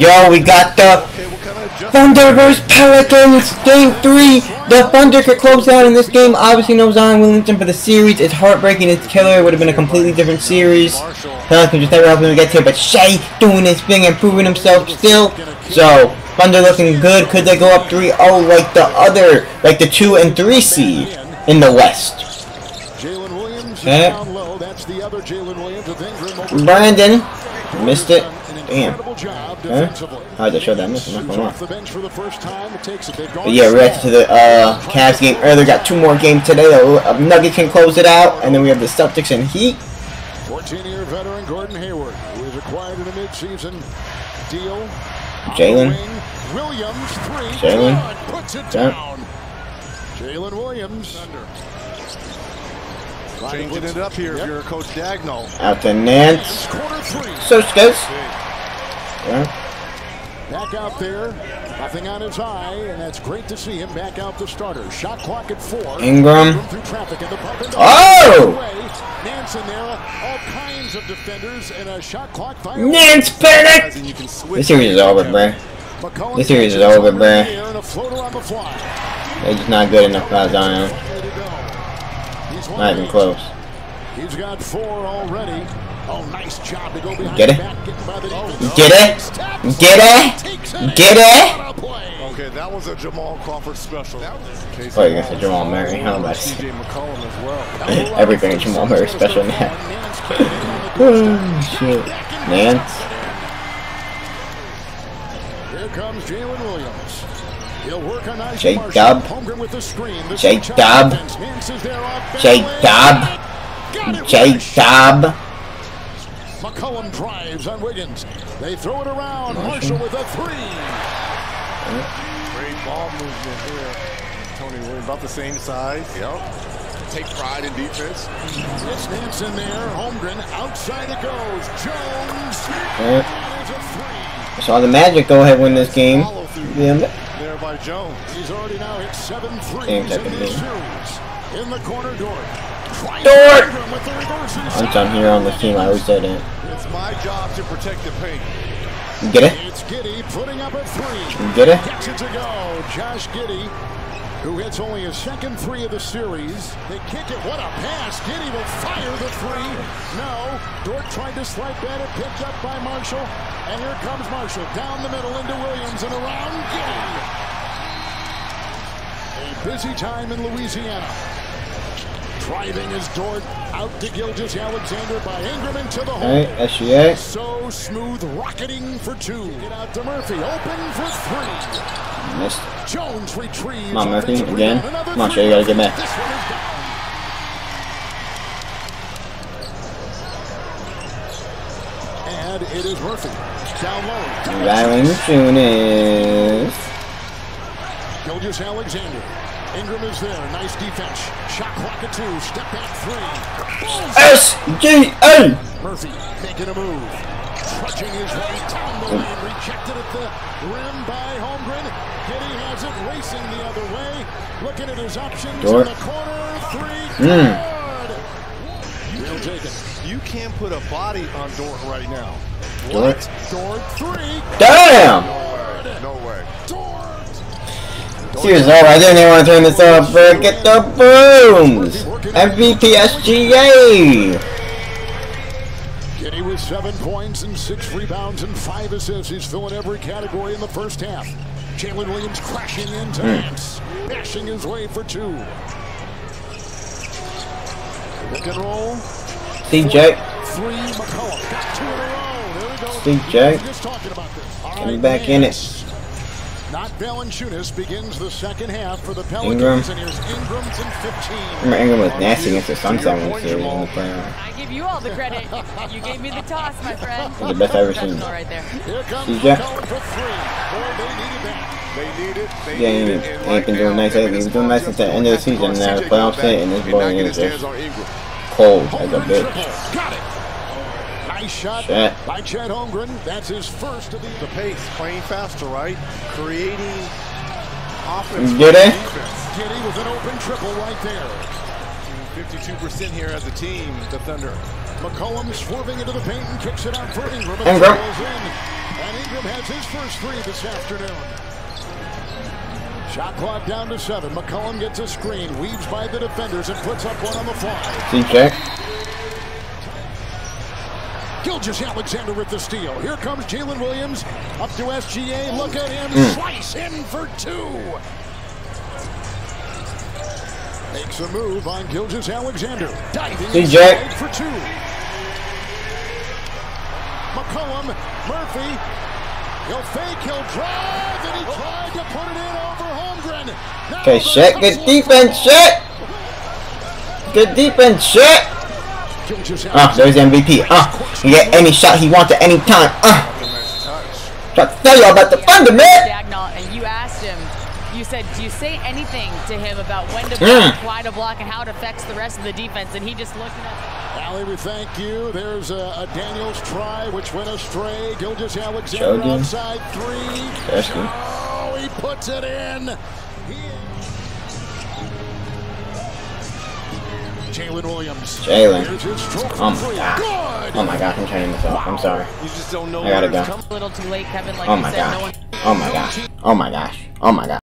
Yo, we got the Thunder vs Pelicans Game 3. The Thunder could close out in this game. Obviously, no Zion Williamson for the series. It's heartbreaking. It's killer. It would have been a completely different series. Pelicans just never helping him get here. But Shai doing his thing and proving himself still. So, Thunder looking good. Could they go up 3-0 like the other, like the 2 and 3 seed in the West? Eh? Okay. Brandon missed it. Damn. Huh? How'd they show that miss? I'm not gonna. But yeah, we're to the uh, Cavs game earlier. Got two more games today. Uh, Nuggets can close it out, and then we have the Celtics and Heat. 14-year veteran Gordon Hayward, who was acquired in a midseason deal. Jalen. Williams, three. Jalen. Puts it down. Jalen Williams. Changing it up here if you're Coach Daigneault. Out to Nance. Corner three. So goes. Yeah. Back out there. Nothing on his eye, and that's great to see him back out the starter. Shot clock at four. Ingram. Through traffic and the pump into Oh! Nance in there. All kinds of defenders and a shot clock violation. Nance Panic! And you can switch This series is over, bruh. This series is over, bruh. air and a floater on the fly. They're just not good enough for Zion. Way to go. He's one Not even close. He's got four already. Oh, nice job to go behind Get it? back, getting by the. Get it? Get it? Get it? Okay, that was a Jamal Crawford special. Oh, you're gonna say Jamal Murray. How about CJ McCollum as well. Everything Jamal Murray special now. Nance came in on the Oh, shit. Nance. Here comes Jalen Williams. He'll work on nice Jake Marshall. Dubb. Holmgren with the screen. The Jake switch on Dubb. defense. Nance is there off Jake balance. Dubb. Got it with J a shot. Dobb. McCollum drives on Wiggins. They throw it around. Marshall with a three. Great ball movement here. Tony Williams, about the same size. Yep. Take pride in defense. It's Nance in there. Holmgren outside it goes. Jones. Yeah. There's a three. Saw the Magic go ahead win this game. Yeah. there by Jones. He's already now hit seven threes in type this series. In the corner, Dort. Trying Dort! Ingram with the reverse Once. I'm here on this team, I always say that. It's my job to protect the paint. Get it? It's Giddey putting up a three. Get it? Gets it to go. Josh Giddey, who hits only his second three of the series. They kick it. What a pass. Giddey will fire the three. No. Dort tried to slide at it. Picked up by Marshall. And here comes Marshall. Down the middle into Williams and around Giddey. A busy time in Louisiana. Driving is Dort out to Gilgeous-Alexander by Ingram into the hole. Alright, SGA. So smooth, rocketing for two. Get out to Murphy, open for three. Missed. Jones retrieves. Come on, Murphy, again. Come on. Shai, you gotta get back. This one is down. And it is Murphy. Down low. Valanciunas. Gilgeous-Alexander. Ingram is there. Nice defense. Shot clock at two. Step back three. SGA. Murphy making a move. His way down the lane. Rejected at the rim by Holmgren. Giddey has it racing the other way. Looking at his options Dort. in the corner. Three. Mm. Real taken. You can't put a body on Dort right now. Dort. Dort three. Damn! No way. Dort. Series over. I didn't even want to turn this off. Get the booms. MVP SGA. Giddey with seven points and six rebounds and five assists. He's filling every category in the first half. Jalen Williams crashing into hmm. Nance, bashing his way for two. Pick and roll. CJ. Three, McCollum. Got two in a row. There we go. CJ. We Just talking about this. All Getting back in it. Nance. Not Valanciunas begins the second half for the Pelicans, Ingram. and here's Ingram from 15. Remember Ingram was nasty against the Suns that one series in the playoffs. I give you all the credit. You gave me the toss, my friend. The best I've ever seen. Professional right there. Here comes CJ. McCollum for three. Boy, they needed that. They need it. They Yeah, need he it. ain't- right been doing nice him lately. and He was his doing nice since the end of the season. Now the CJ playoffs go hit, and this and boy is just cold as a bitch. Got it. Nice shot Shot. by Chet Holmgren. That's his first of the The pace, playing faster, right? Creating offense. Get it? defense. Giddey with an open triple right there. 52% here as a team, the Thunder. McCollum swerving into the paint and kicks it out for Ingram. Ingram. In. And Ingram has his first three this afternoon. Shot clock down to seven. McCollum gets a screen, weaves by the defenders, and puts up one on the fly. See check. Gilgeous-Alexander with the steal. Here comes Jalen Williams up to SGA. Look at him Mm. slice in for two. Makes a move on Gilgeous-Alexander. Diving See, Jack. for two. McCollum, Murphy. He'll fake, he'll drive, and he tried to put it in over Holmgren. Now Okay, Shaq, good defense, Shaq. Good defense, Shaq. Gilgeous Ah, there's MVP. Ah, he get any shot he wants at any time. Nice touch. try to tell you about the Thunder, man. Daigneault, and you asked him, you said, do you say anything to him about when to Mm. block, why to block, and how it affects the rest of the defense? And he just looked at us. Allie, we thank you. There's a, a Daniels try, which went astray. Gilgeous-Alexander Jogan. outside three. Thirsty. Oh, he puts it in. Jalen Williams. Jalen. Here's his stroke Oh my three. gosh. Good. Oh my gosh, I'm turning this off. I'm sorry. You just don't know I gotta go. A little too late, Kevin. Like Oh you my said, no one gosh. Oh my gosh. Oh my gosh. Oh my gosh.